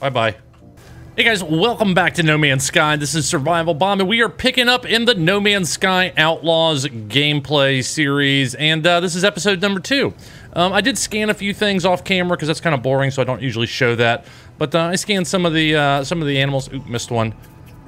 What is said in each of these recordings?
Bye-bye. Hey guys, welcome back to No Man's Sky. This is Survival Bob, and we are picking up in the No Man's Sky Outlaws gameplay series, and uh, this is episode number two. Um, I did scan a few things off camera because that's kind of boring, so I don't usually show that. But uh, I scanned some of the uh, some of the animals. Oop, missed one,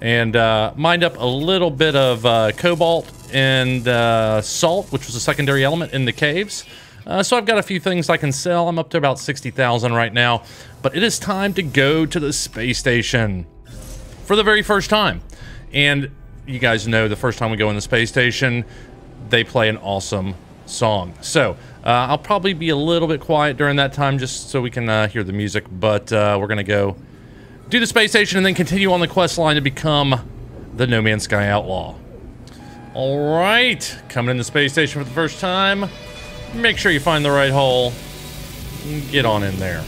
and uh, mined up a little bit of uh, cobalt and uh, salt, which was a secondary element in the caves. Uh, so I've got a few things I can sell. I'm up to about 60,000 right now. But it is time to go to the space station for the very first time. And you guys know the first time we go in the space station, they play an awesome song. So uh, I'll probably be a little bit quiet during that time just so we can uh, hear the music. But uh, we're going to go do the space station and then continue on the quest line to become the No Man's Sky Outlaw. All right, coming in the space station for the first time. Make sure you find the right hole. Get on in there.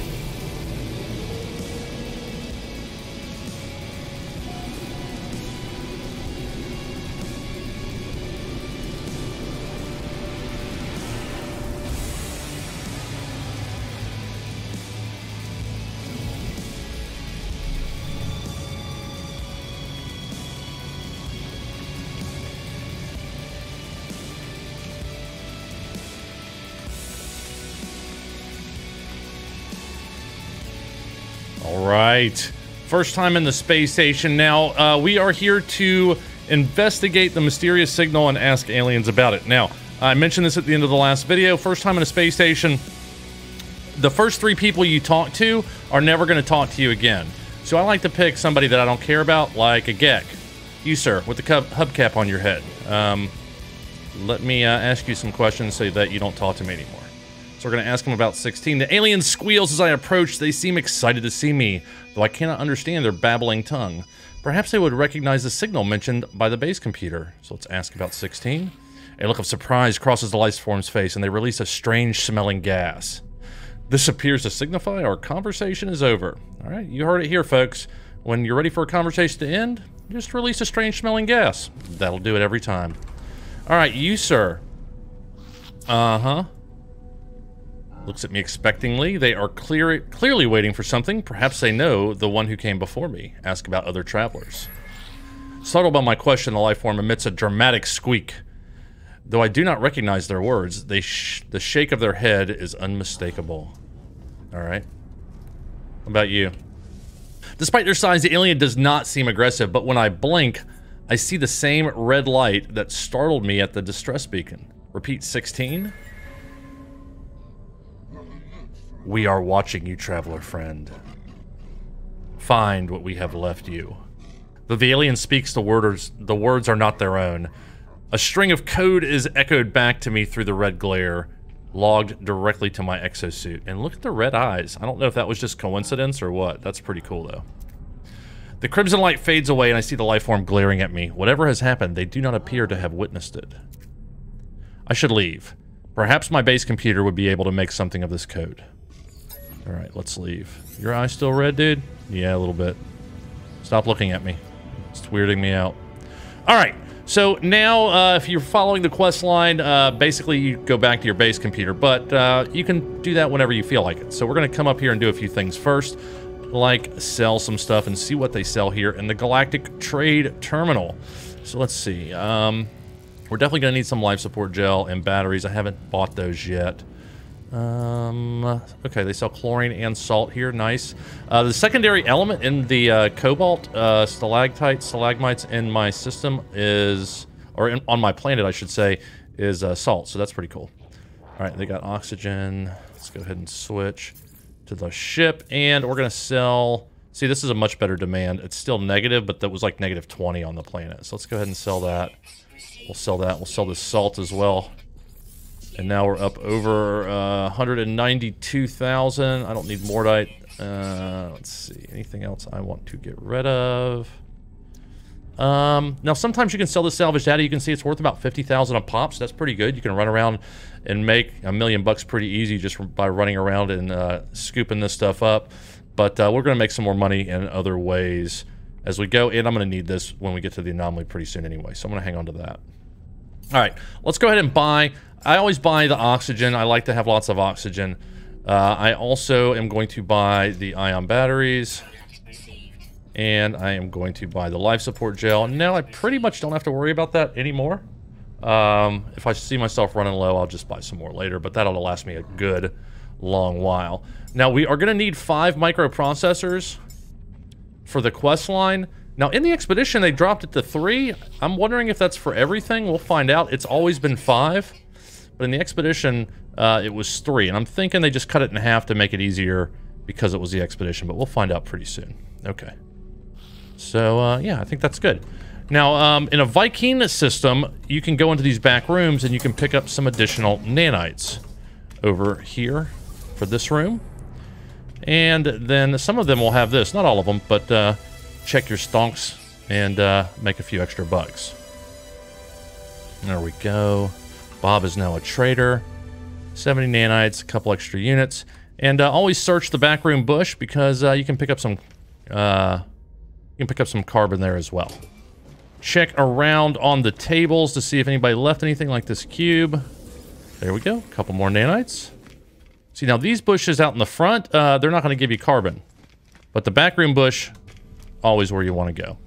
All right. First time in the space station. Now, uh, we are here to investigate the mysterious signal and ask aliens about it. Now, I mentioned this at the end of the last video. First time in a space station, the first three people you talk to are never going to talk to you again. So I like to pick somebody that I don't care about, like a Gek. You, sir, with the cub- hubcap on your head. Um, let me uh, ask you some questions so that you don't talk to me anymore. So we're going to ask him about 16. The alien squeals as I approach. They seem excited to see me, though I cannot understand their babbling tongue. Perhaps they would recognize the signal mentioned by the base computer. So let's ask about 16. A look of surprise crosses the life form's face, and they release a strange smelling gas. This appears to signify our conversation is over. All right, you heard it here, folks. When you're ready for a conversation to end, just release a strange smelling gas. That'll do it every time. All right, you, sir. Uh-huh. Looks at me expectingly. They are clear, clearly waiting for something. Perhaps they know the one who came before me. Ask about other travelers. Startled by my question, the life form emits a dramatic squeak. Though I do not recognize their words, they sh the shake of their head is unmistakable. All right. What about you? Despite their size, the alien does not seem aggressive, but when I blink, I see the same red light that startled me at the distress beacon. Repeat 16. We are watching you, traveler friend. Find what we have left you. Though the alien speaks the words, the words are not their own. A string of code is echoed back to me through the red glare, logged directly to my exosuit. And look at the red eyes. I don't know if that was just coincidence or what. That's pretty cool, though. The crimson light fades away and I see the life form glaring at me. Whatever has happened, they do not appear to have witnessed it. I should leave. Perhaps my base computer would be able to make something of this code. Alright, let's leave. Your eye still red, dude? Yeah, a little bit. Stop looking at me. It's weirding me out. Alright, so now uh, if you're following the quest line, uh, basically you go back to your base computer, but uh, you can do that whenever you feel like it. So we're going to come up here and do a few things first, like sell some stuff and see what they sell here in the Galactic Trade Terminal. So let's see. Um, we're definitely going to need some life support gel and batteries. I haven't bought those yet. Um, okay, they sell chlorine and salt here. Nice. Uh, the secondary element in the uh, cobalt uh, stalactites, stalagmites in my system is, or in, on my planet, I should say, is uh, salt. So that's pretty cool. All right, they got oxygen. Let's go ahead and switch to the ship, and we're gonna sell. See, this is a much better demand. It's still negative, but that was like negative 20 on the planet. So let's go ahead and sell that. We'll sell that. We'll sell this salt as well. And now we're up over uh, 192,000. I don't need Mordite. Uh, let's see. Anything else I want to get rid of? Um, now, sometimes you can sell the salvage data. You can see it's worth about 50,000 a pop, so that's pretty good. You can run around and make a million bucks pretty easy just by running around and uh, scooping this stuff up. But uh, we're going to make some more money in other ways as we go. And I'm going to need this when we get to the anomaly pretty soon anyway, so I'm going to hang on to that. All right, let's go ahead and buy. I always buy the oxygen. I like to have lots of oxygen. Uh, I also am going to buy the ion batteries. And I am going to buy the life support gel. Now I pretty much don't have to worry about that anymore. Um, if I see myself running low, I'll just buy some more later, but that'll last me a good long while. Now, we are going to need five microprocessors for the quest line. Now, in the expedition, they dropped it to three. I'm wondering if that's for everything. We'll find out. It's always been five. But in the expedition, uh, it was three. And I'm thinking they just cut it in half to make it easier because it was the expedition. But we'll find out pretty soon. Okay. So, uh, yeah, I think that's good. Now, um, in a Vy'keen system, you can go into these back rooms and you can pick up some additional nanites over here for this room. And then some of them will have this, not all of them, but uh, check your stonks and uh, make a few extra bucks. There we go. Bob is now a trader. 70 nanites, a couple extra units. And uh, always search the backroom bush because uh, you can pick up some uh, you can pick up some carbon there as well. Check around on the tables to see if anybody left anything like this cube. There we go. A couple more nanites. See, now these bushes out in the front, uh, they're not going to give you carbon. But the backroom bush, always where you want to go.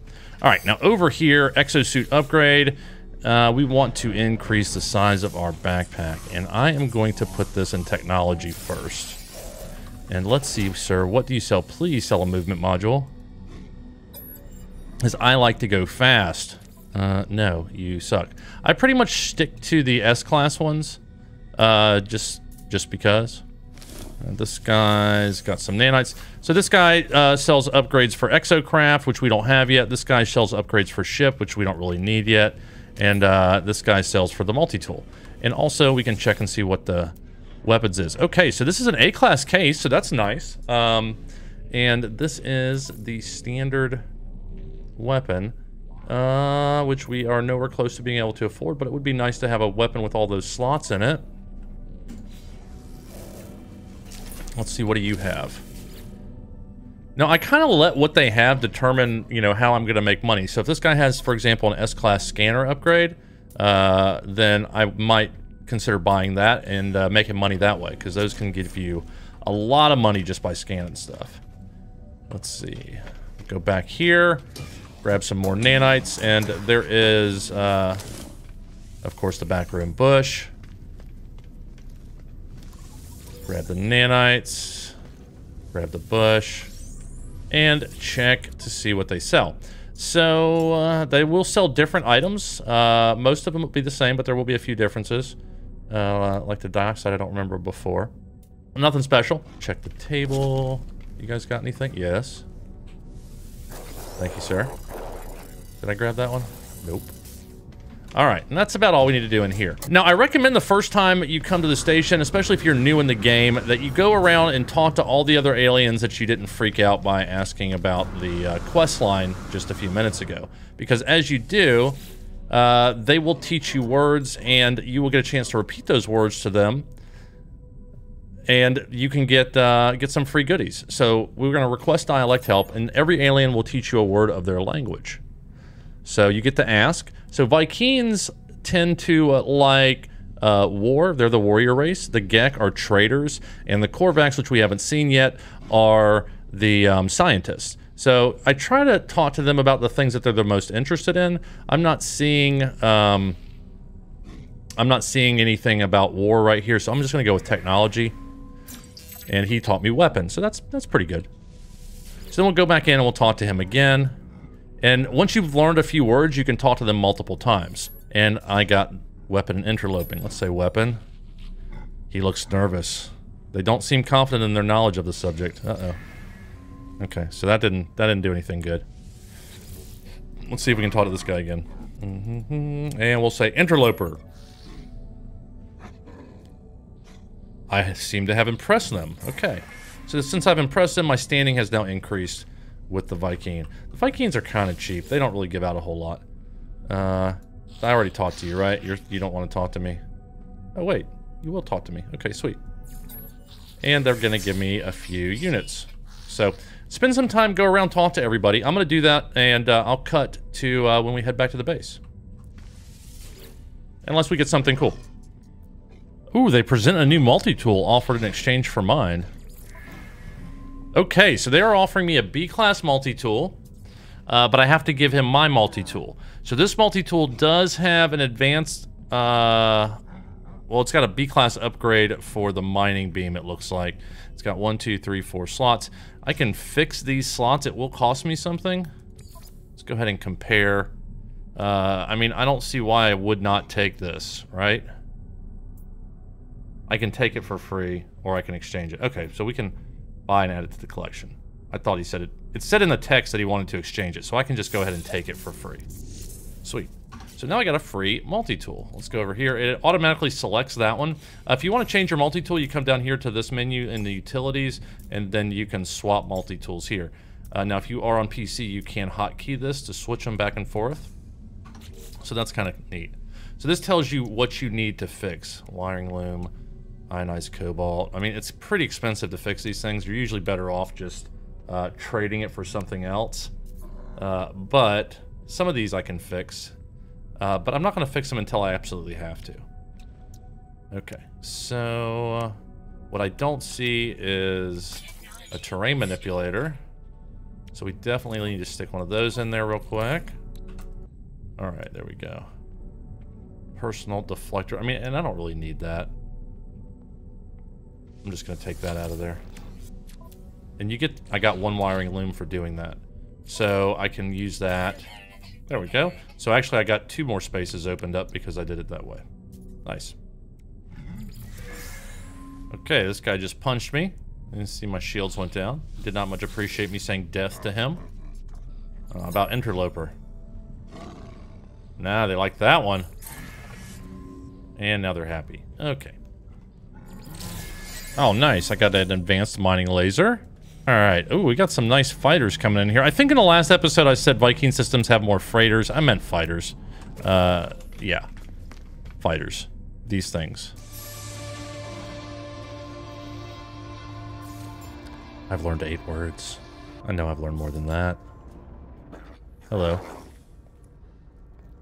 All right, now over here, exosuit upgrade. Uh, we want to increase the size of our backpack. And I am going to put this in technology first. And let's see, sir, what do you sell? Please sell a movement module. Because I like to go fast. Uh, no, you suck. I pretty much stick to the S-class ones, uh, just just because. This guy's got some nanites. So this guy uh, sells upgrades for Exocraft, which we don't have yet. This guy sells upgrades for ship, which we don't really need yet. And uh, this guy sells for the multi-tool. And also we can check and see what the weapons is. Okay, so this is an A-class case, so that's nice. Um, and this is the standard weapon, uh, which we are nowhere close to being able to afford, but it would be nice to have a weapon with all those slots in it. Let's see, what do you have? Now, I kind of let what they have determine, you know, how I'm going to make money. So if this guy has, for example, an S-Class scanner upgrade, uh, then I might consider buying that and uh, making money that way, because those can give you a lot of money just by scanning stuff. Let's see. Go back here. Grab some more nanites, and there is, uh, of course, the back room bush. Grab the nanites. Grab the bush. And check to see what they sell. So, uh, they will sell different items. Uh, most of them will be the same, but there will be a few differences. Uh, like the Dioxite, I don't remember before. Nothing special. Check the table. You guys got anything? Yes. Thank you, sir. Did I grab that one? Nope. All right, and that's about all we need to do in here. Now, I recommend the first time you come to the station, especially if you're new in the game, that you go around and talk to all the other aliens that you didn't freak out by asking about the uh, quest line just a few minutes ago. Because as you do, uh, they will teach you words, and you will get a chance to repeat those words to them, and you can get uh, get some free goodies. So we're going to request dialect help, and every alien will teach you a word of their language. So you get to ask. So Vy'keens tend to uh, like uh, war. They're the warrior race. The Gek are traders, and the Korvax, which we haven't seen yet, are the um, scientists. So I try to talk to them about the things that they're the most interested in. I'm not seeing. Um, I'm not seeing anything about war right here, so I'm just going to go with technology. And he taught me weapons, so that's that's pretty good. So then we'll go back in and we'll talk to him again. And once you've learned a few words, you can talk to them multiple times. And I got weapon interloping. Let's say weapon. He looks nervous. They don't seem confident in their knowledge of the subject. Uh-oh. Okay, so that didn't that didn't do anything good. Let's see if we can talk to this guy again. Mm -hmm. And we'll say interloper. I seem to have impressed them. Okay. So since I've impressed them, my standing has now increased with the Vy'keen. The Vy'keens are kind of cheap. They don't really give out a whole lot. Uh, I already talked to you, right? You're, you don't want to talk to me. Oh, wait. You will talk to me. Okay, sweet. And they're going to give me a few units. So, spend some time, go around, talk to everybody. I'm going to do that, and uh, I'll cut to uh, when we head back to the base. Unless we get something cool. Ooh, they present a new multi-tool offered in exchange for mine. Okay, so they are offering me a B-class multi-tool. uh, but I have to give him my multi-tool. So this multi-tool does have an advanced, uh, well, it's got a B-class upgrade for the mining beam, it looks like. It's got one, two, three, four slots. I can fix these slots. It will cost me something. Let's go ahead and compare. Uh, I mean, I don't see why I would not take this, right? I can take it for free, or I can exchange it. Okay, so we can buy and add it to the collection. I thought he said it. It said in the text that he wanted to exchange it, so I can just go ahead and take it for free. Sweet. So now I got a free multi-tool. Let's go over here. It automatically selects that one. Uh, if you want to change your multi-tool, you come down here to this menu in the utilities, and then you can swap multi-tools here. Uh, now, if you are on PC, you can hotkey this to switch them back and forth. So that's kind of neat. So this tells you what you need to fix. Wiring loom, ionized cobalt. I mean, it's pretty expensive to fix these things. You're usually better off just uh, trading it for something else. Uh, but some of these I can fix. Uh, but I'm not going to fix them until I absolutely have to. Okay, so what I don't see is a terrain manipulator. So we definitely need to stick one of those in there real quick. All right, there we go. Personal deflector. I mean, and I don't really need that. I'm just going to take that out of there. And you get, I got one wiring loom for doing that. So I can use that. There we go. So actually I got two more spaces opened up because I did it that way. Nice. Okay, this guy just punched me. And see my shields went down. Did not much appreciate me saying death to him. Uh, about interloper. Nah, they like that one. And now they're happy. Okay. Oh, nice. I got an advanced mining laser. All right. Oh, we got some nice fighters coming in here. I think in the last episode I said Vy'keen systems have more freighters. I meant fighters. Uh, yeah. Fighters. These things. I've learned eight words. I know I've learned more than that. Hello.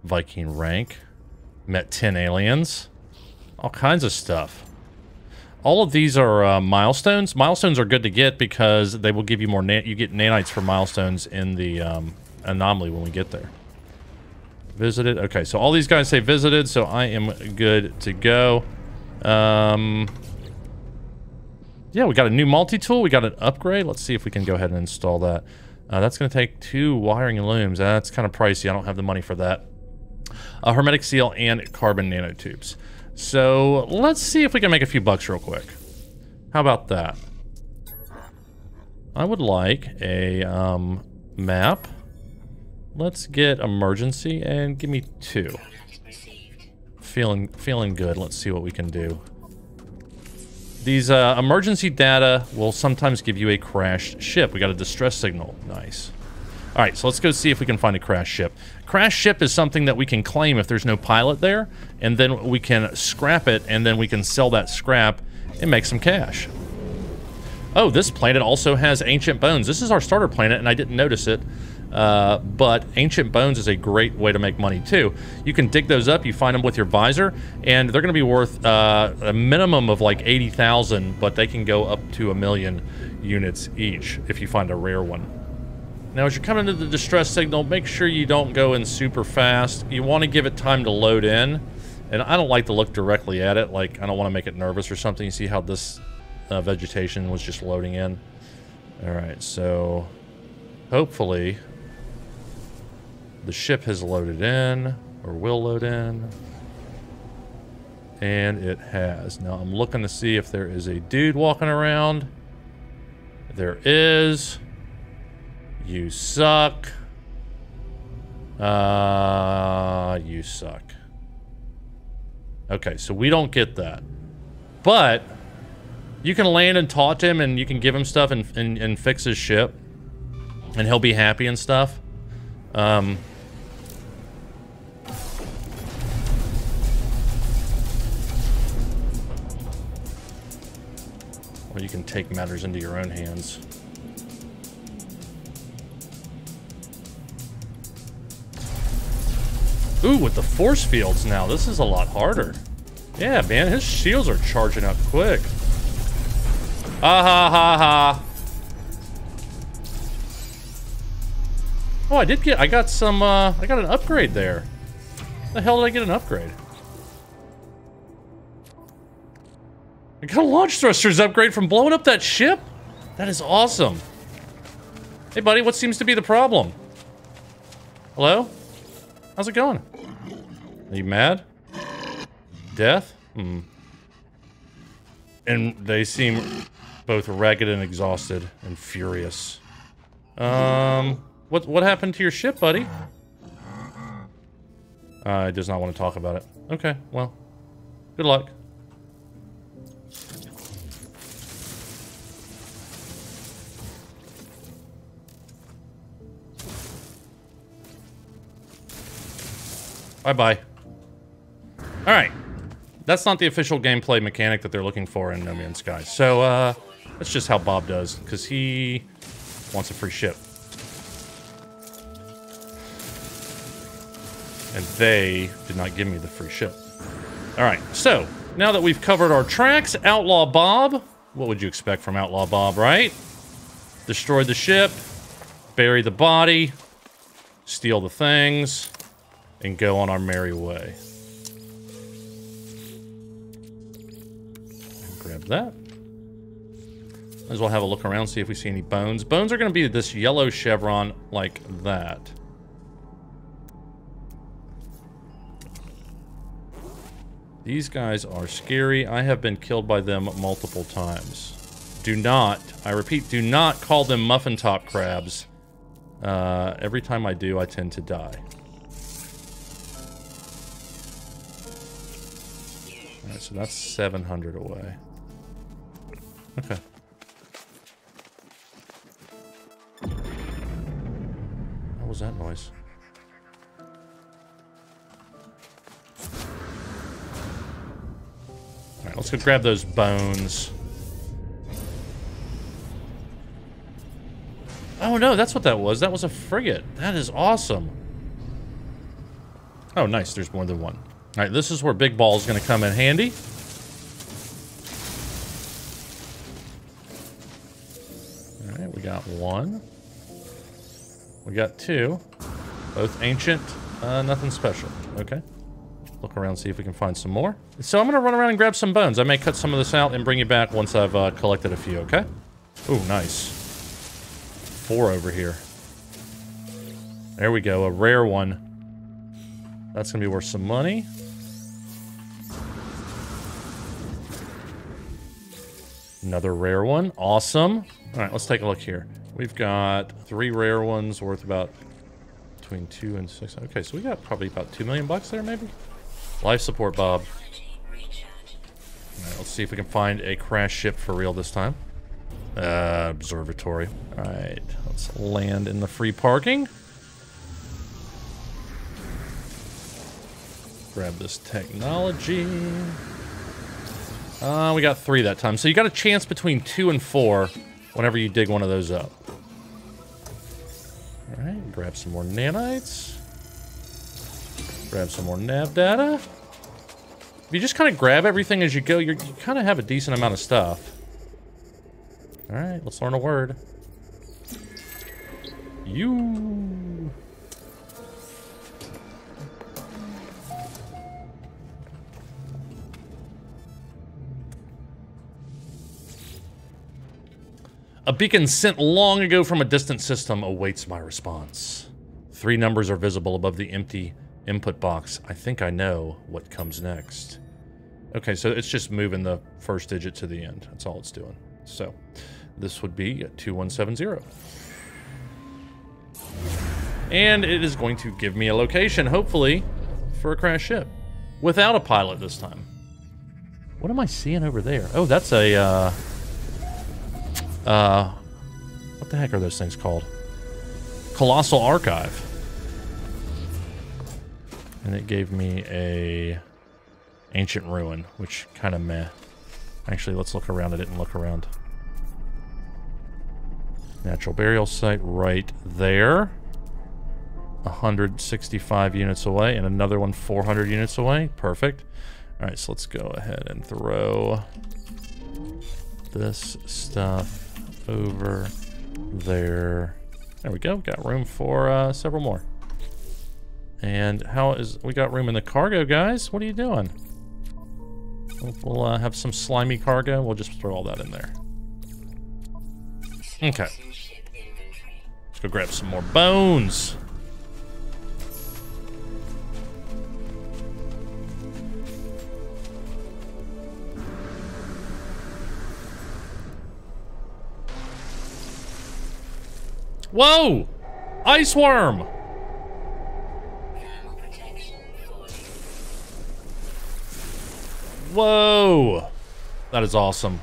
Vy'keen rank. Met 10 aliens. All kinds of stuff. All of these are uh, milestones. Milestones are good to get because they will give you more... you get nanites for milestones in the um, anomaly when we get there. Visited. Okay, so all these guys say visited, so I am good to go. Um, yeah, we got a new multi-tool. We got an upgrade. Let's see if we can go ahead and install that. Uh, that's going to take two wiring looms. That's kind of pricey. I don't have the money for that. A hermetic seal and carbon nanotubes. So let's see if we can make a few bucks real quick. How about that? I would like a um, map. Let's get emergency and give me two. Feeling feeling good. Let's see what we can do. These uh, emergency data will sometimes give you a crashed ship. We got a distress signal. Nice. All right, so let's go see if we can find a crash ship. Crash ship is something that we can claim if there's no pilot there, and then we can scrap it, and then we can sell that scrap and make some cash. Oh, this planet also has ancient bones. This is our starter planet, and I didn't notice it. Uh, but ancient bones is a great way to make money too. You can dig those up, you find them with your visor, and they're going to be worth uh, a minimum of like 80,000, but they can go up to a million units each if you find a rare one. Now, as you're coming to the distress signal, make sure you don't go in super fast. You want to give it time to load in. And I don't like to look directly at it. Like, I don't want to make it nervous or something. You see how this uh, vegetation was just loading in? All right, so hopefully the ship has loaded in or will load in. And it has. Now, I'm looking to see if there is a dude walking around. There is. You suck. Uh, you suck. Okay, so we don't get that. But you can land and talk to him and you can give him stuff and, and, and fix his ship. And he'll be happy and stuff. Um, or you can take matters into your own hands. Ooh, with the force fields now, this is a lot harder. Yeah, man, his shields are charging up quick. Ah ha ha ha. Oh, I did get, I got some, uh, I got an upgrade there. The hell did I get an upgrade? I got a launch thrusters upgrade from blowing up that ship? That is awesome. Hey, buddy, what seems to be the problem? Hello? How's it going? Are you mad? Death? Hmm. And they seem both ragged and exhausted and furious. Um, what what happened to your ship, buddy? Uh, does not want to talk about it. Okay, well, good luck. Bye-bye. Alright. That's not the official gameplay mechanic that they're looking for in No Man's Sky. So, uh, that's just how Bob does, because he wants a free ship. And they did not give me the free ship. Alright, so, now that we've covered our tracks, Outlaw Bob, what would you expect from Outlaw Bob, right? Destroy the ship, bury the body, steal the things, and go on our merry way. Grab that. Might as well have a look around, see if we see any bones. Bones are going to be this yellow chevron like that. These guys are scary. I have been killed by them multiple times. Do not, I repeat, do not call them muffin top crabs. Uh, every time I do, I tend to die. Alright, so that's 700 away. Okay. What was that noise? Alright, let's go grab those bones. Oh no, that's what that was. That was a frigate. That is awesome. Oh, nice. There's more than one. All right, this is where Big Ball is going to come in handy. All right, we got one. We got two. Both ancient, uh, nothing special. Okay. Look around, see if we can find some more. So I'm going to run around and grab some bones. I may cut some of this out and bring you back once I've uh, collected a few, okay? Ooh, nice. Four over here. There we go, a rare one. That's going to be worth some money. Another rare one. Awesome. All right, let's take a look here. We've got three rare ones worth about between two and six. Okay, so we got probably about two million bucks there, maybe? Life support, Bob. All right, let's see if we can find a crash ship for real this time. Uh, observatory. All right, let's land in the free parking. Grab this technology. Uh, we got three that time. So you got a chance between two and four whenever you dig one of those up. Alright, grab some more nanites. Grab some more nav data. If you just kind of grab everything as you go, you kind of have a decent amount of stuff. Alright, let's learn a word. You... A beacon sent long ago from a distant system awaits my response. Three numbers are visible above the empty input box. I think I know what comes next. Okay, so it's just moving the first digit to the end. That's all it's doing. So this would be 2170. And it is going to give me a location, hopefully, for a crash ship. Without a pilot this time. What am I seeing over there? Oh, that's a, uh, uh, what the heck are those things called? Colossal Archive. And it gave me a ancient ruin, which kind of meh. Actually, let's look around. I didn't look around. Natural burial site right there. 165 units away, and another one 400 units away. Perfect. All right, so let's go ahead and throw this stuff over there There we go. Got room for uh, several more. And how is... We got room in the cargo, guys. What are you doing? We'll, uh, have some slimy cargo. We'll just throw all that in there. Okay. Let's go grab some more bones. Whoa! Ice worm! Whoa! That is awesome.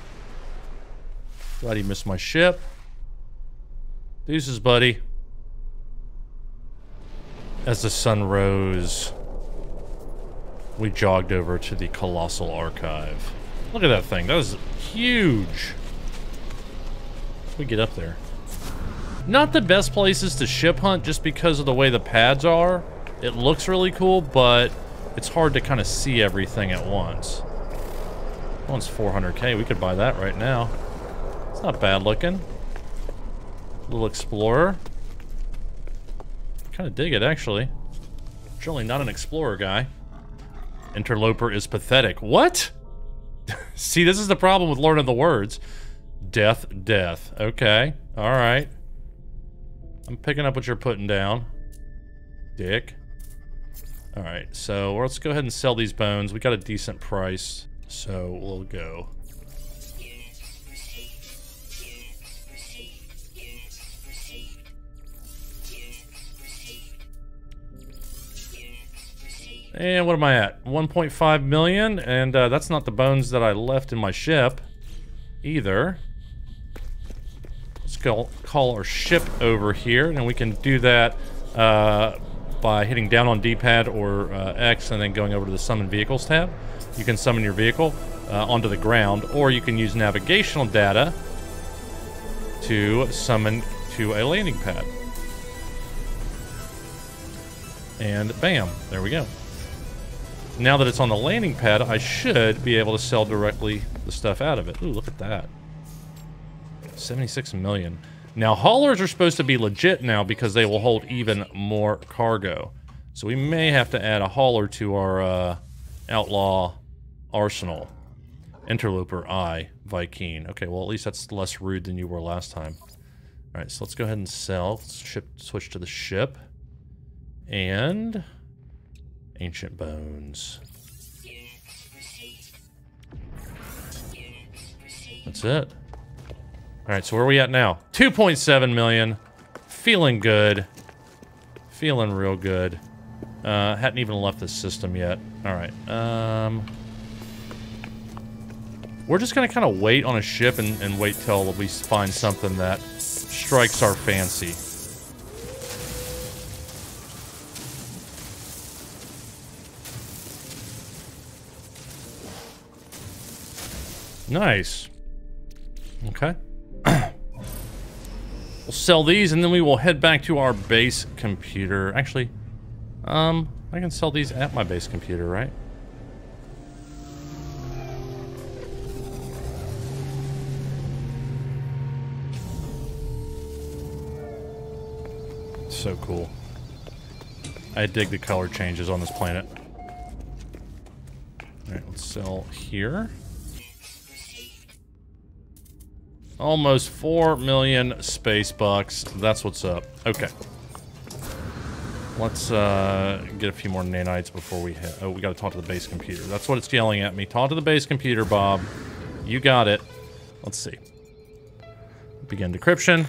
Glad he missed my ship. Deuces, buddy. As the sun rose, we jogged over to the Colossal Archive. Look at that thing. That was huge. We get up there. Not the best places to ship hunt just because of the way the pads are. It looks really cool, but it's hard to kind of see everything at once. That One's 400k. We could buy that right now. It's not bad looking. Little explorer. Kind of dig it, actually. Surely not an explorer guy. Interloper is pathetic. What? See, this is the problem with learning the words. Death, death. Okay. All right. I'm picking up what you're putting down. Dick. Alright, so let's go ahead and sell these bones. We got a decent price, so we'll go. And what am I at? 1.5 million, and uh, that's not the bones that I left in my ship either. Call, call our ship over here, and we can do that uh, by hitting down on D-pad or uh, X and then going over to the Summon Vehicles tab. You can summon your vehicle uh, onto the ground, or you can use navigational data to summon to a landing pad. And bam, there we go. Now that it's on the landing pad, I should be able to sell directly the stuff out of it. Ooh, look at that. 76 million. Now, haulers are supposed to be legit now because they will hold even more cargo. So we may have to add a hauler to our uh, outlaw arsenal. Interloper I, Vy'keen. Okay, well at least that's less rude than you were last time. Alright, so let's go ahead and sell. Ship, switch to the ship. And... Ancient Bones. That's it. All right, so where are we at now? 2.7 million. Feeling good. Feeling real good. Uh, hadn't even left the system yet. All right. Um, we're just going to kind of wait on a ship and, and wait till we find something that strikes our fancy. Nice. Okay. We'll sell these and then we will head back to our base computer. Actually, um, I can sell these at my base computer, right? So cool. I dig the color changes on this planet. Alright, let's sell here. Almost 4 million space bucks. That's what's up. Okay. Let's uh, get a few more nanites before we hit. Oh, we got to talk to the base computer. That's what it's yelling at me. Talk to the base computer, Bob. You got it. Let's see. Begin decryption.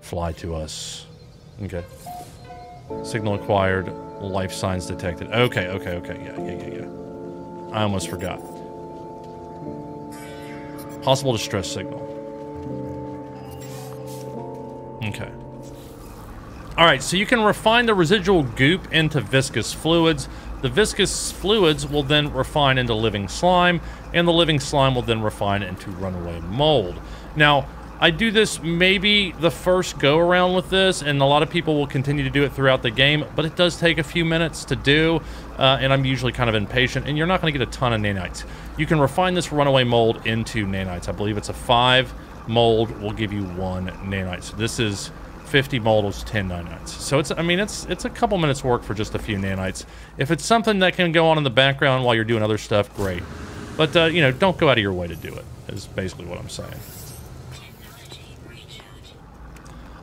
Fly to us. Okay. Signal acquired. Life signs detected. Okay, okay, okay. Yeah, yeah, yeah, yeah. I almost forgot. Possible distress signal. Okay. Alright, so you can refine the residual goop into viscous fluids. The viscous fluids will then refine into living slime, and the living slime will then refine into runaway mold. Now, I do this maybe the first go around with this, and a lot of people will continue to do it throughout the game, but it does take a few minutes to do, uh, and I'm usually kind of impatient, and you're not going to get a ton of nanites. You can refine this runaway mold into nanites. I believe it's a 5 mold will give you one nanite. So this is 50 moldals, 10 nanites. So it's, I mean, it's it's a couple minutes work for just a few nanites. If it's something that can go on in the background while you're doing other stuff, great. But, uh, you know, don't go out of your way to do it, is basically what I'm saying.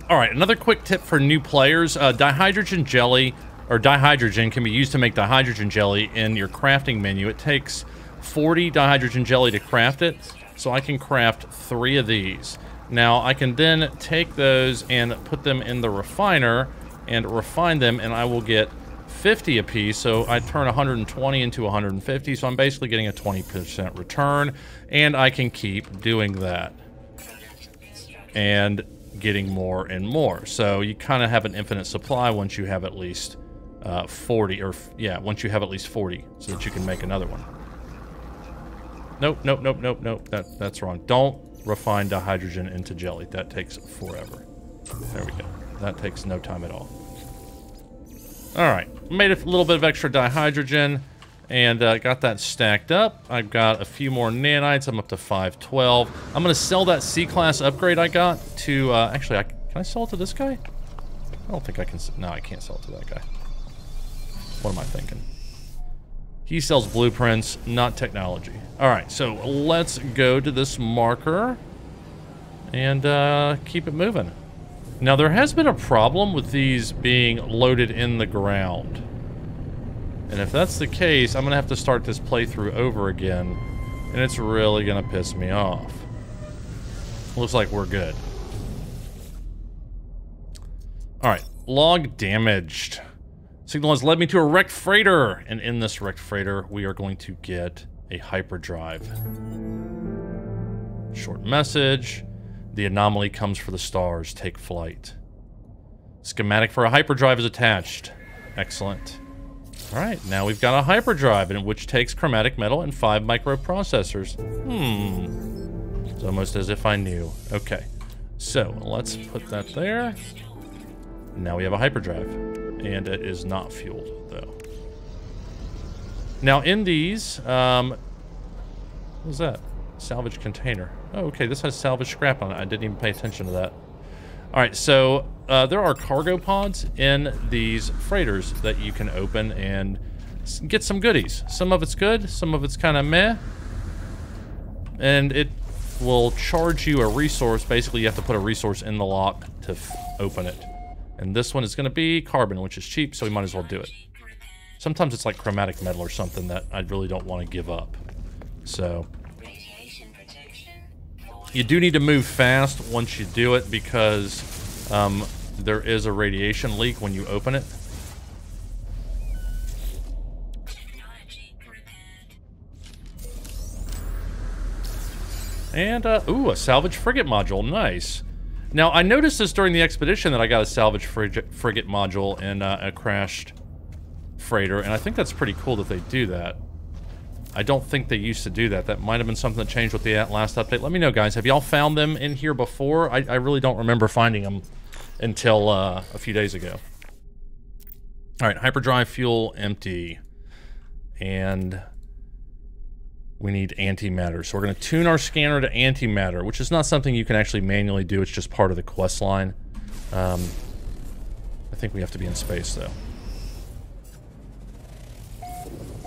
All right, another quick tip for new players. Uh, dihydrogen jelly, or dihydrogen, can be used to make dihydrogen jelly in your crafting menu. It takes 40 dihydrogen jelly to craft it, so I can craft three of these. Now, I can then take those and put them in the refiner and refine them, and I will get 50 a piece, so I turn 120 into 150, so I'm basically getting a 20% return, and I can keep doing that. And getting more and more. So you kind of have an infinite supply once you have at least uh, 40, or yeah, once you have at least 40, so that you can make another one. Nope, nope, nope, nope, nope. That that's wrong. Don't refine dihydrogen into jelly. That takes forever. There we go. That takes no time at all. All right, made a little bit of extra dihydrogen and uh, got that stacked up. I've got a few more nanites. I'm up to 512. I'm going to sell that C-class upgrade I got to... Uh, actually, I, can I sell it to this guy? I don't think I can... No, I can't sell it to that guy. What am I thinking? He sells blueprints, not technology. All right, so let's go to this marker and uh, keep it moving. Now, there has been a problem with these being loaded in the ground. And if that's the case, I'm going to have to start this playthrough over again. And it's really going to piss me off. Looks like we're good. Alright, log damaged. Signal has led me to a wrecked freighter. And in this wrecked freighter, we are going to get a hyperdrive. Short message. The anomaly comes for the stars. Take flight. Schematic for a hyperdrive is attached. Excellent. Alright, now we've got a hyperdrive, in which takes chromatic metal and five microprocessors. Hmm. It's almost as if I knew. Okay. So, let's put that there. Now we have a hyperdrive. And it is not fueled, though. Now, in these, um... That? Salvage container. Oh, okay, this has salvage scrap on it. I didn't even pay attention to that. Alright, so uh, there are cargo pods in these freighters that you can open and get some goodies. Some of it's good, some of it's kind of meh. And it will charge you a resource. Basically, you have to put a resource in the lock to open it. And this one is going to be carbon, which is cheap, so we might as well do it. Sometimes it's like chromatic metal or something that I really don't want to give up. So... You do need to move fast once you do it because um, there is a radiation leak when you open it. And, uh, ooh, a salvage frigate module. Nice. Now, I noticed this during the expedition that I got a salvage frigate, frigate module in uh, a crashed freighter, and I think that's pretty cool that they do that. I don't think they used to do that. That might have been something that changed with the last update. Let me know, guys. Have y'all found them in here before? I, I really don't remember finding them until uh, a few days ago. All right, hyperdrive fuel empty. And we need antimatter. So we're going to tune our scanner to antimatter, which is not something you can actually manually do. It's just part of the quest line. Um, I think we have to be in space, though.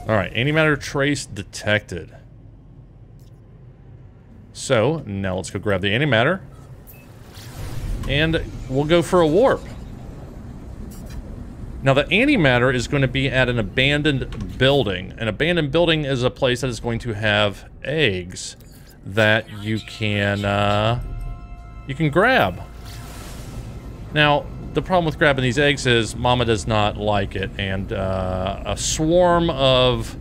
All right, antimatter trace detected. So, now let's go grab the antimatter. And we'll go for a warp. Now, the antimatter is going to be at an abandoned building. An abandoned building is a place that is going to have eggs that you can, uh, you can grab. Now, the problem with grabbing these eggs is Mama does not like it, and uh, a swarm of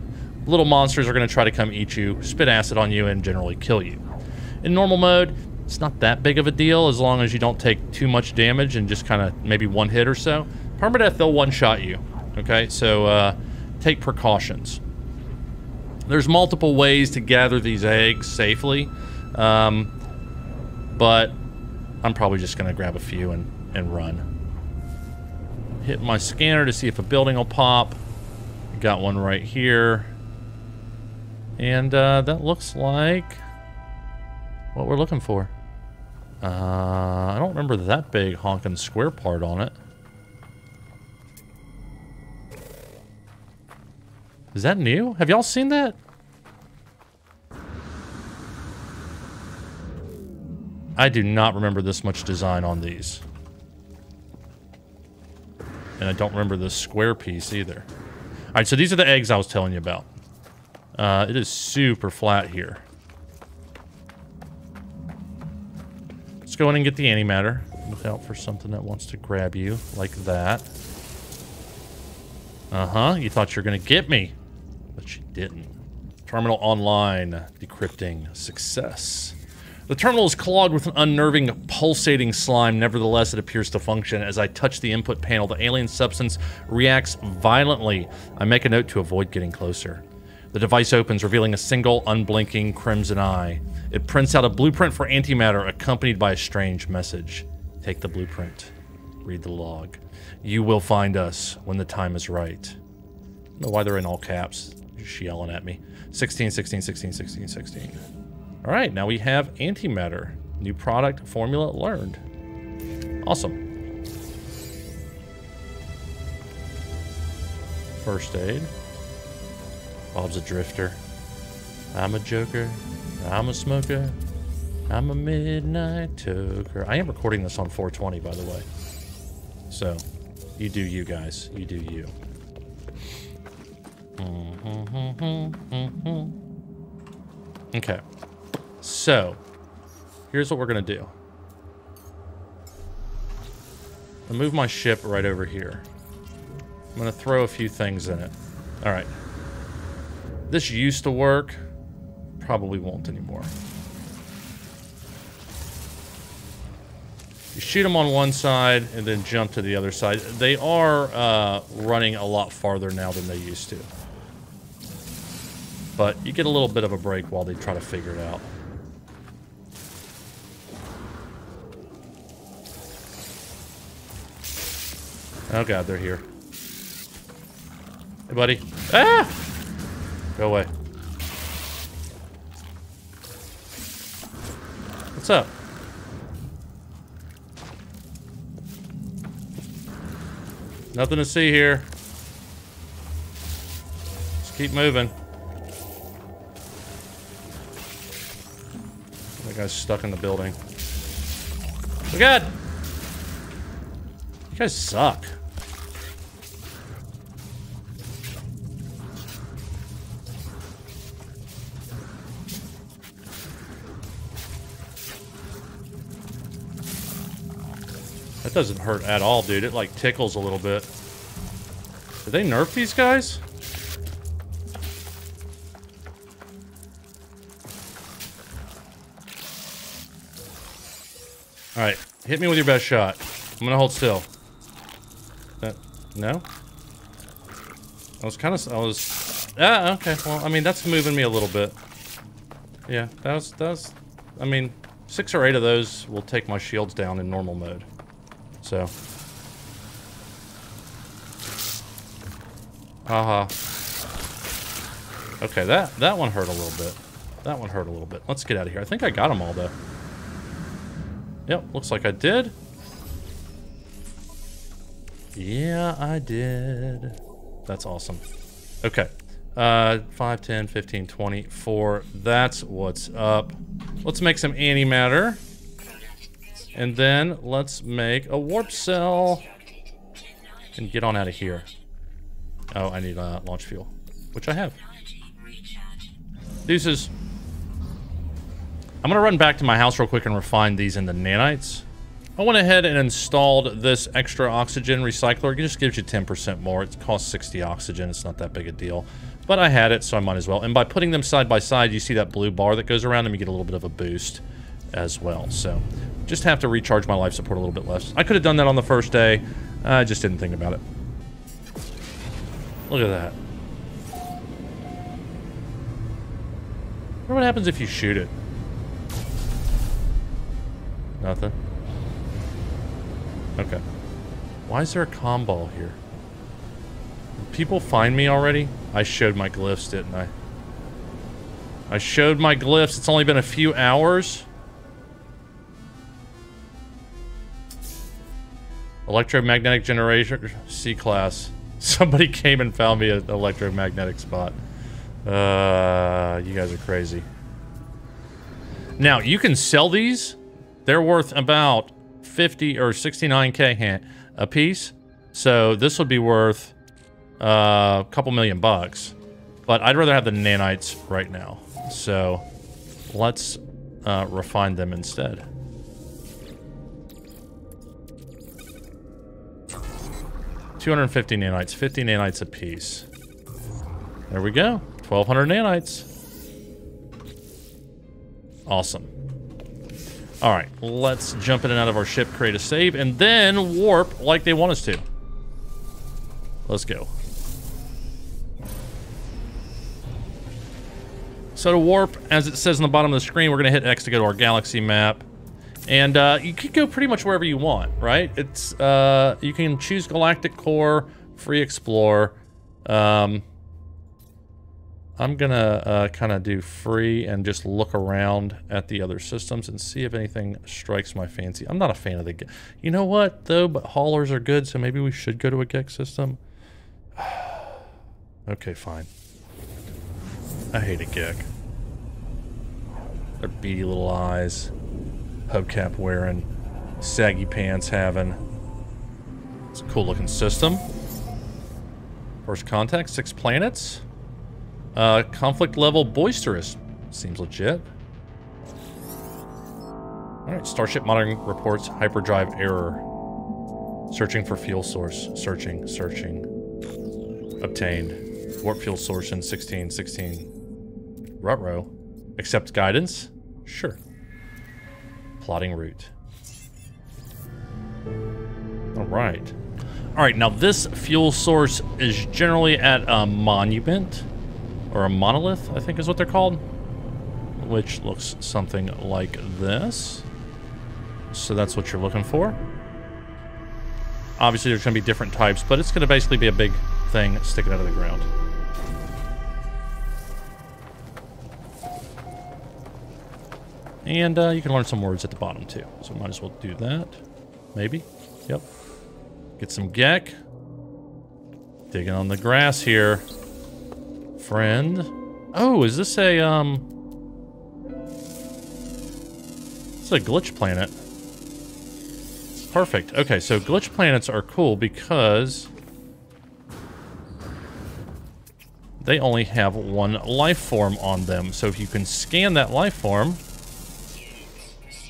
little monsters are going to try to come eat you, spit acid on you, and generally kill you. In normal mode, it's not that big of a deal as long as you don't take too much damage and just kind of maybe one hit or so. Permadeath, they'll one-shot you, okay? So uh, take precautions. There's multiple ways to gather these eggs safely, um, but I'm probably just going to grab a few and, and run hit my scanner to see if a building will pop. Got one right here. And uh, that looks like what we're looking for. Uh, I don't remember that big honking square part on it. Is that new? Have y'all seen that? I do not remember this much design on these. And I don't remember the square piece either. All right, so these are the eggs I was telling you about. Uh, it is super flat here. Let's go in and get the antimatter. Look out for something that wants to grab you, like that. Uh-huh, you thought you were going to get me, but you didn't. Terminal online, decrypting, success. The terminal is clogged with an unnerving, pulsating slime. Nevertheless, it appears to function. As I touch the input panel, the alien substance reacts violently. I make a note to avoid getting closer. The device opens, revealing a single, unblinking crimson eye. It prints out a blueprint for antimatter, accompanied by a strange message. Take the blueprint. Read the log. You will find us when the time is right. I don't know why they're in all caps. She's yelling at me. 16, 16, 16, 16, 16. All right, now we have antimatter. New product, formula learned. Awesome. First aid. Bob's a drifter. I'm a joker. I'm a smoker. I'm a midnight toker. I am recording this on 420, by the way. So, you do you guys. You do you. Mm-hmm, mm-hmm, mm-hmm. Okay. So, here's what we're going to do. I'll move my ship right over here. I'm going to throw a few things in it. All right. This used to work. Probably won't anymore. You shoot them on one side and then jump to the other side. They are uh, running a lot farther now than they used to. But you get a little bit of a break while they try to figure it out. Oh god, they're here. Hey, buddy. Ah! Go away. What's up? Nothing to see here. Just keep moving. That guy's stuck in the building. Oh god! You guys suck. Doesn't hurt at all, dude. It, like, tickles a little bit. Did they nerf these guys? Alright. Hit me with your best shot. I'm gonna hold still. That... No? I was kind of... I was... Ah, okay. Well, I mean, that's moving me a little bit. Yeah, that was... That was... I mean, six or eight of those will take my shields down in normal mode. So. Haha. -huh. Okay, that, that one hurt a little bit. That one hurt a little bit. Let's get out of here. I think I got them all, though. Yep, looks like I did. Yeah, I did. That's awesome. Okay. Uh, 5, 10, 15, 20, 4. That's what's up. Let's make some antimatter. And then let's make a warp cell. And get on out of here. Oh, I need uh, launch fuel. Which I have. Deuces. I'm going to run back to my house real quick and refine these into nanites. I went ahead and installed this extra oxygen recycler. It just gives you 10% more. It costs 60 oxygen. It's not that big a deal. But I had it, so I might as well. And by putting them side by side, you see that blue bar that goes around them, you get a little bit of a boost as well. So just have to recharge my life support a little bit less. I could have done that on the first day. I just didn't think about it. Look at that. what happens if you shoot it? Nothing. Okay. Why is there a com ball here? People find me already? I showed my glyphs, didn't I? I showed my glyphs. It's only been a few hours. Electromagnetic generator, C-class. Somebody came and found me an electromagnetic spot. Uh, you guys are crazy. Now, you can sell these. They're worth about 50 or 69k a piece. So this would be worth uh, a couple million bucks. But I'd rather have the nanites right now. So let's uh, refine them instead. Two hundred and fifty nanites, fifty nanites a piece. There we go. Twelve hundred nanites. Awesome. All right, let's jump in and out of our ship, create a save, and then warp like they want us to. Let's go. So to warp, as it says on the bottom of the screen, we're going to hit X to go to our galaxy map. And uh, you can go pretty much wherever you want, right? It's uh, You can choose Galactic Core, Free Explore. Um, I'm going to uh, kind of do free and just look around at the other systems and see if anything strikes my fancy. I'm not a fan of the... You know what, though? But haulers are good, so maybe we should go to a Gek system. okay, fine. I hate a Gek. Their beady little eyes, hubcap wearing, saggy pants having. It's a cool looking system. First contact, six planets. Uh, conflict level boisterous. Seems legit. Alright, Starship monitoring reports hyperdrive error. Searching for fuel source. Searching, searching. Obtained. Warp fuel source in 1616. 16. Rutro. Accept guidance? Sure. Plotting route. Alright. Alright, now this fuel source is generally at a monument. Or a monolith, I think is what they're called. Which looks something like this. So that's what you're looking for. Obviously there's going to be different types, but it's going to basically be a big thing sticking out of the ground. And uh, you can learn some words at the bottom too. So might as well do that. Maybe. Yep. Get some Gek. Digging on the grass here. Friend. Oh, is this a, um... It's a glitch planet. Perfect. Okay, so glitch planets are cool because... They only have one life form on them. So if you can scan that life form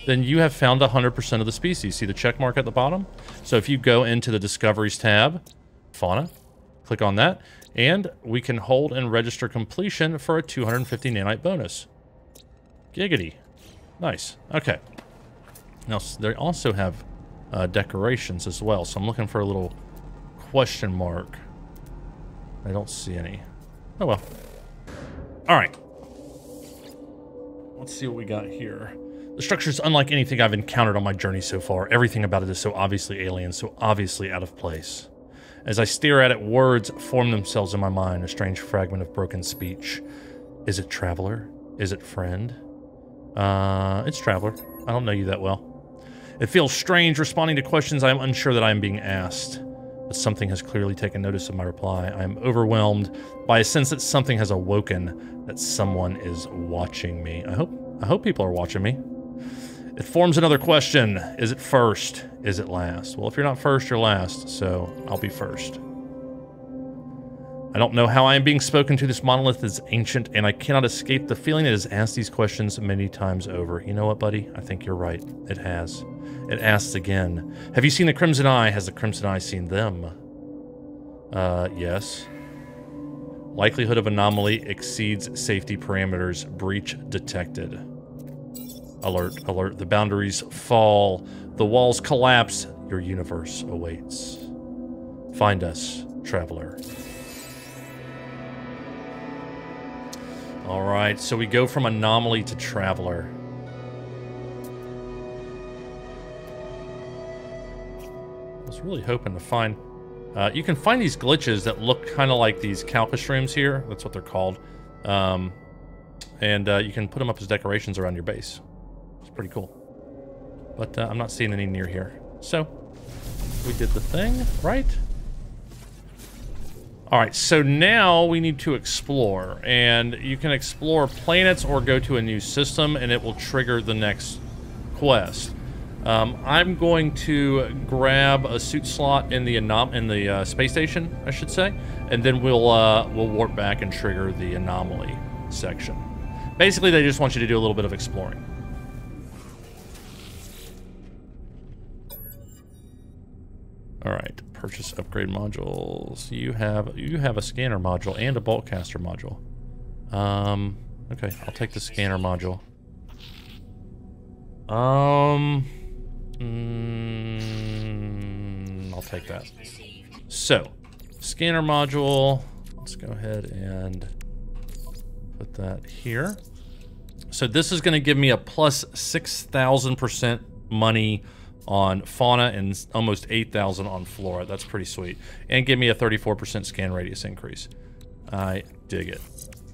then you have found 100% of the species. See the check mark at the bottom? So if you go into the Discoveries tab, Fauna, click on that, and we can hold and register completion for a 250 nanite bonus. Giggity. Nice. Okay. Now, they also have uh, decorations as well, so I'm looking for a little question mark. I don't see any. Oh well. All right. Let's see what we got here. The structure is unlike anything I've encountered on my journey so far. Everything about it is so obviously alien, so obviously out of place. As I stare at it, words form themselves in my mind, a strange fragment of broken speech. Is it traveler? Is it friend? Uh, it's traveler. I don't know you that well. It feels strange responding to questions I am unsure that I am being asked. But something has clearly taken notice of my reply. I am overwhelmed by a sense that something has awoken, that someone is watching me. I hope I hope people are watching me. It forms another question. Is it first? Is it last? Well, if you're not first, you're last, so I'll be first. I don't know how I am being spoken to. This monolith is ancient, and I cannot escape the feeling it has asked these questions many times over. You know what, buddy? I think you're right. It has. It asks again. Have you seen the Crimson Eye? Has the Crimson Eye seen them? Uh, yes. Likelihood of anomaly exceeds safety parameters. Breach detected. Alert, alert, the boundaries fall, the walls collapse, your universe awaits. Find us, traveler. All right, so we go from anomaly to traveler. I was really hoping to find... Uh, you can find these glitches that look kind of like these calcishrooms here. That's what they're called. Um, and uh, you can put them up as decorations around your base pretty cool. But uh, I'm not seeing any near here. So, we did the thing, right? All right, so now we need to explore, and you can explore planets or go to a new system, and it will trigger the next quest. Um, I'm going to grab a suit slot in the anom in the uh, space station, I should say, and then we'll uh, we'll warp back and trigger the anomaly section. Basically, they just want you to do a little bit of exploring. All right, purchase upgrade modules. You have you have a scanner module and a boltcaster module. Um, okay, I'll take the scanner module. Um, mm, I'll take that. So, scanner module. Let's go ahead and put that here. So this is going to give me a plus 6,000% money on fauna and almost 8,000 on flora. That's pretty sweet. And give me a 34% scan radius increase. I dig it.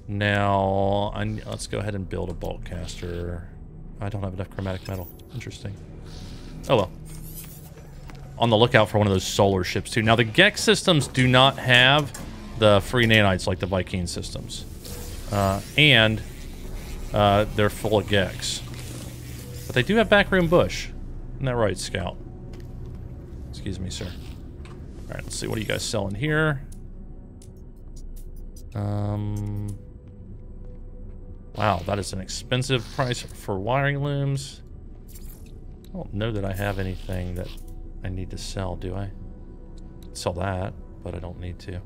Now, I, let's go ahead and build a bolt caster. I don't have enough chromatic metal. Interesting. Oh well. On the lookout for one of those solar ships too. Now the Gex systems do not have the free nanites like the Vy'keen systems. Uh, and uh, they're full of Gex. But they do have backroom bush. Isn't that right, Scout? Excuse me, sir. Alright, let's see. What are you guys selling here? Um... Wow, that is an expensive price for wiring looms. I don't know that I have anything that I need to sell, do I? Sell that, but I don't need to.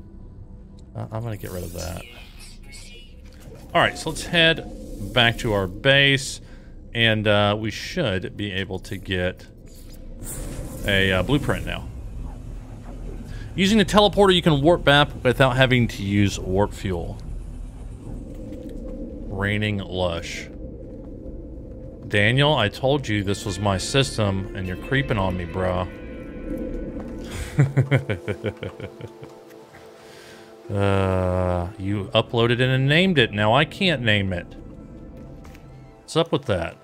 Uh, I'm going to get rid of that. Alright, so let's head back to our base. And uh, we should be able to get a uh, blueprint now. Using the teleporter, you can warp back without having to use warp fuel. Raining Lush. Daniel, I told you this was my system, and you're creeping on me, bro. uh, you uploaded it and named it. Now I can't name it. What's up with that?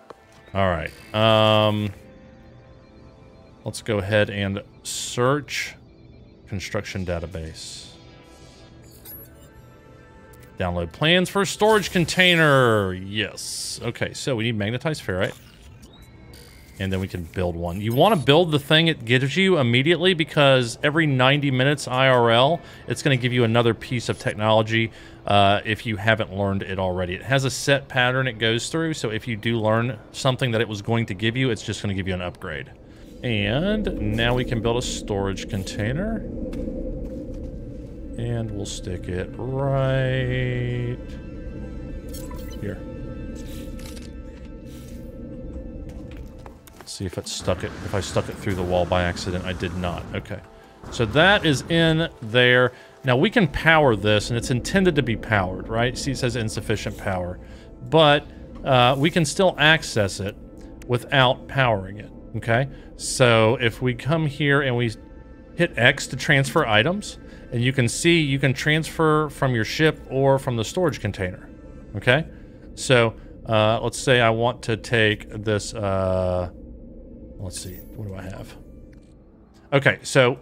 All right. Um, let's go ahead and search construction database. Download plans for storage container. Yes. Okay, so we need magnetized ferrite. And then we can build one. You want to build the thing it gives you immediately because every 90 minutes IRL, it's going to give you another piece of technology uh, if you haven't learned it already. It has a set pattern it goes through, so if you do learn something that it was going to give you, it's just going to give you an upgrade. And now we can build a storage container. And we'll stick it right here. Let's see if it stuck it. If I stuck it through the wall by accident, I did not. Okay. So that is in there. Now we can power this, and it's intended to be powered, right? See, it says insufficient power. But uh, we can still access it without powering it, okay? So if we come here and we hit X to transfer items, and you can see you can transfer from your ship or from the storage container. Okay, so uh, let's say I want to take this. Uh, let's see, what do I have? Okay, so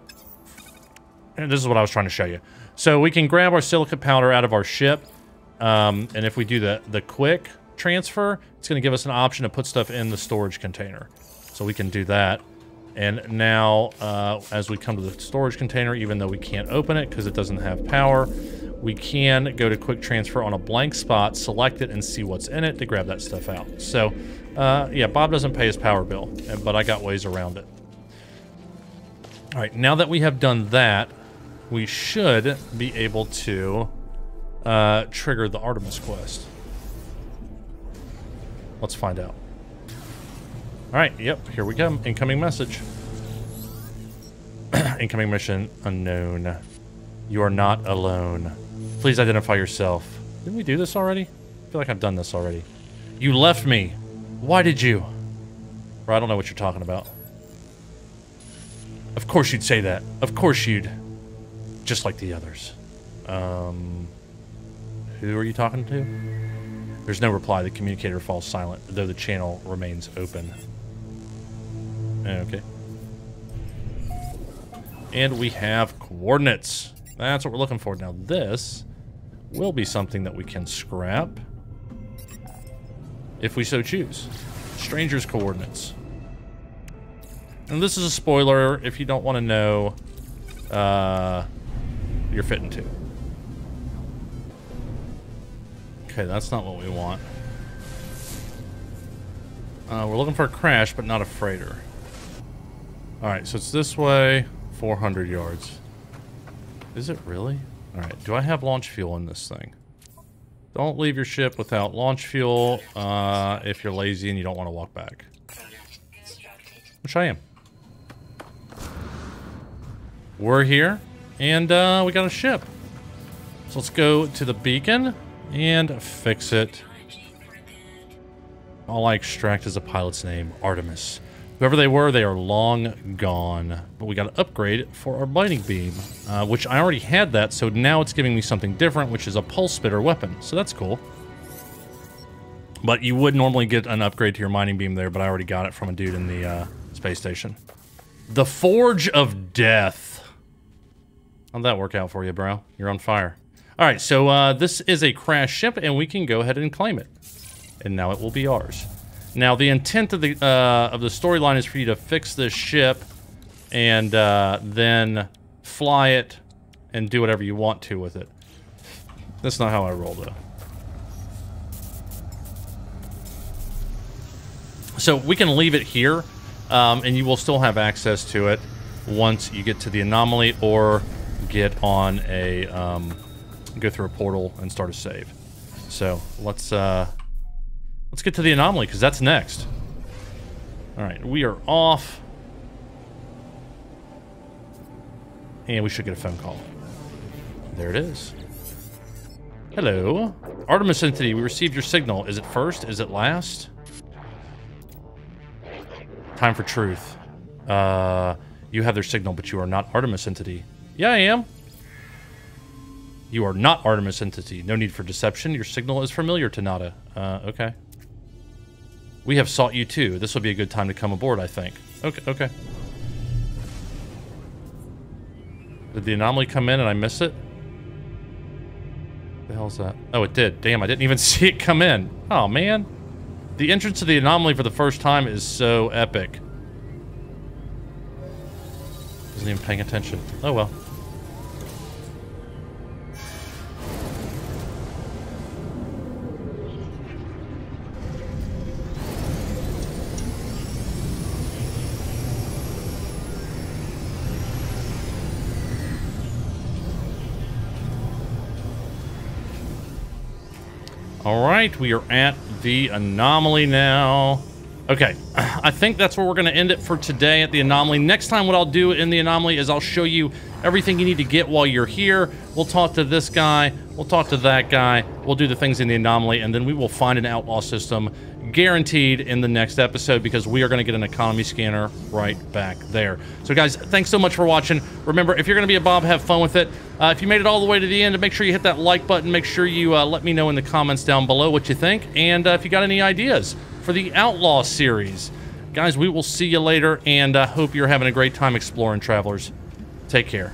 this is what I was trying to show you. So we can grab our silica powder out of our ship, um, and if we do the the quick transfer, it's going to give us an option to put stuff in the storage container. So we can do that. And now, uh, as we come to the storage container, even though we can't open it because it doesn't have power, we can go to quick transfer on a blank spot, select it, and see what's in it to grab that stuff out. So, uh, yeah, Bob doesn't pay his power bill, but I got ways around it. All right, now that we have done that, we should be able to uh, trigger the Artemis quest. Let's find out. Alright, yep, here we come. Incoming message. Incoming mission unknown. You are not alone. Please identify yourself. Didn't we do this already? I feel like I've done this already. You left me. Why did you? I don't know what you're talking about. Of course you'd say that. Of course you'd. Just like the others. Um, who are you talking to? There's no reply. The communicator falls silent, though the channel remains open. Okay. And we have coordinates. That's what we're looking for. Now this will be something that we can scrap if we so choose. Stranger's coordinates. And this is a spoiler if you don't want to know uh, you're fitting to. Okay, that's not what we want. Uh, we're looking for a crash, but not a freighter. Alright, so it's this way, 400 yards. Is it really? Alright, do I have launch fuel in this thing? Don't leave your ship without launch fuel uh, if you're lazy and you don't want to walk back. Which I am. We're here, and uh, we got a ship. So let's go to the beacon and fix it. All I extract is a pilot's name, Artemis. Whoever they were, they are long gone. But we got an upgrade for our mining beam, uh, which I already had that, so now it's giving me something different, which is a pulse spitter weapon. So that's cool. But you would normally get an upgrade to your mining beam there, but I already got it from a dude in the uh, space station. The Forge of Death. How'd that work out for you, bro? You're on fire. All right, so uh, this is a crash ship, and we can go ahead and claim it. And now it will be ours. Now, the intent of the uh, of the storyline is for you to fix this ship and uh, then fly it and do whatever you want to with it. That's not how I roll, though. So we can leave it here, um, and you will still have access to it once you get to the anomaly or get on a um, go through a portal and start a save. So let's uh, let's get to the anomaly because that's next. All right, we are off, and we should get a phone call. There it is. Hello, Artemis Entity. We received your signal. Is it first? Is it last? Time for truth. Uh, you have their signal, but you are not Artemis Entity. Yeah, I am. You are not Artemis Entity. No need for deception. Your signal is familiar to Nada. Uh, okay. We have sought you too. This will be a good time to come aboard, I think. Okay, okay. Did the anomaly come in and I miss it? the hell's that? Oh, it did. Damn, I didn't even see it come in. Oh, man. The entrance to the anomaly for the first time is so epic. Wasn't even paying attention. Oh, well. Right, we are at the anomaly now. Okay, I think that's where we're going to end it for today at the anomaly. Next time, what I'll do in the anomaly is I'll show you everything you need to get while you're here. We'll talk to this guy, we'll talk to that guy, we'll do the things in the anomaly, and then we will find an outlaw system guaranteed in the next episode because we are going to get an economy scanner right back there. So guys, thanks so much for watching. Remember, if you're going to be a Bob, have fun with it. Uh, if you made it all the way to the end, make sure you hit that like button. Make sure you uh, let me know in the comments down below what you think. And uh, if you got any ideas for the Outlaw series. Guys, we will see you later, and I uh, hope you're having a great time exploring, travelers. Take care.